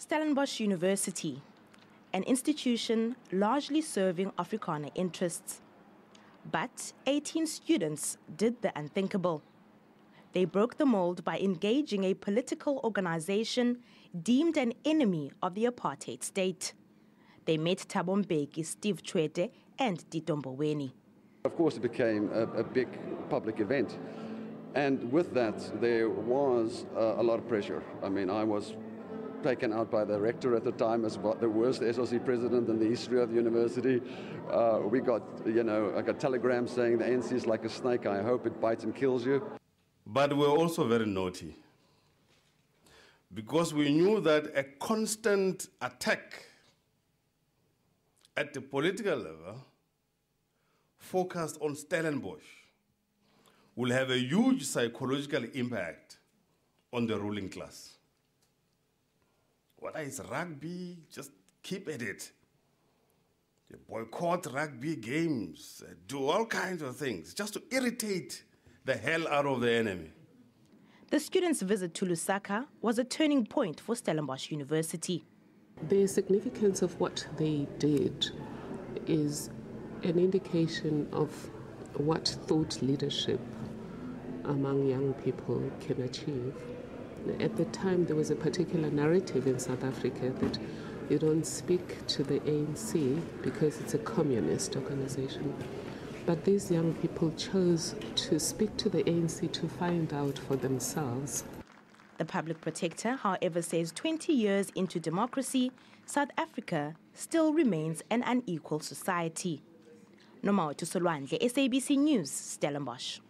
Stellenbosch University, an institution largely serving Afrikaner interests. But 18 students did the unthinkable. They broke the mold by engaging a political organization deemed an enemy of the apartheid state. They met Thabo Mbeki, Steve Tshwete, and Tito. Of course, it became a, a big public event. And with that, there was uh, a lot of pressure. I mean, I was taken out by the rector at the time as the worst SRC president in the history of the university. Uh, we got, you know, I got telegrams saying the ANC is like a snake. I hope it bites and kills you. But we're also very naughty because we knew that a constant attack at the political level focused on Stellenbosch will have a huge psychological impact on the ruling class. What is rugby? Just keep at it. You boycott rugby games, uh, do all kinds of things just to irritate the hell out of the enemy. The students' visit to Lusaka was a turning point for Stellenbosch University. The significance of what they did is an indication of what thought leadership among young people can achieve. At the time, there was a particular narrative in South Africa that you don't speak to the ANC because it's a communist organization. But these young people chose to speak to the ANC to find out for themselves. The public protector, however, says 20 years into democracy, South Africa still remains an unequal society. Nomao Solwandle, SABC News, Stellenbosch.